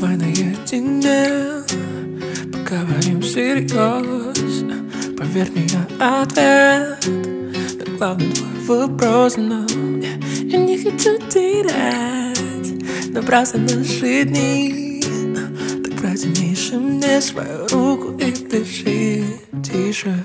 Давай наедине Поговорим всерьез Поверь мне, я ответ На главный вопрос Но я не хочу терять Напрасно наши дни. Так протяни мне свою руку И дыши тише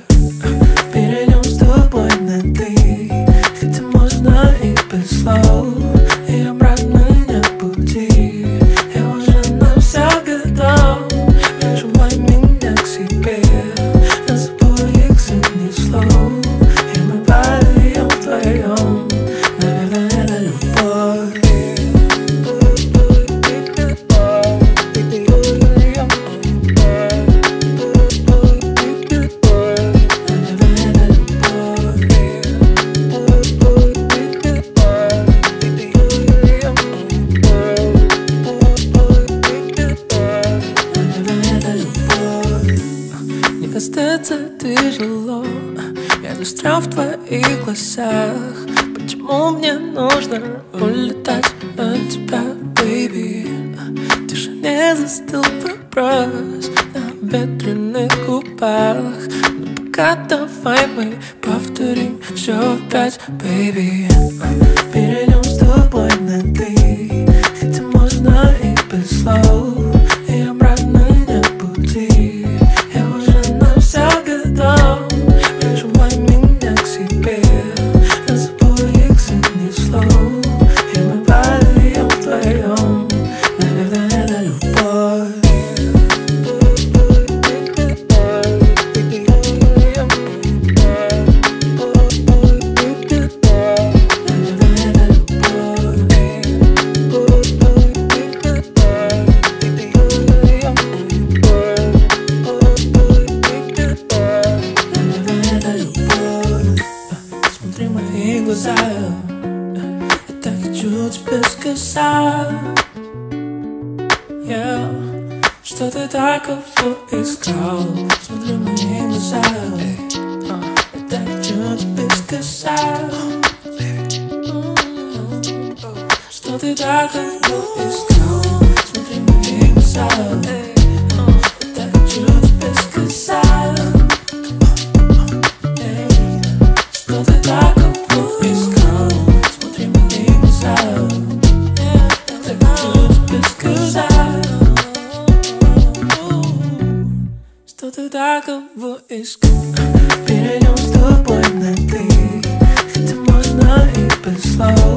остаться тяжело. Я застрял в твоих глазах. Почему мне нужно улетать от тебя, baby? В тишине застыл вопрос На ветреных губах. Но пока давай мы повторим все опять, baby. Перейдем с тобой на ты Хотя можно и без слов мои глаза Я так хочу тебе сказать yeah, Что ты такого искал Смотри в мои глаза Я так хочу тебе сказать Что ты такого искал Смотри в мои глаза Что ты такого искал? Перейдем с тобой на ты Хотя можно и без слов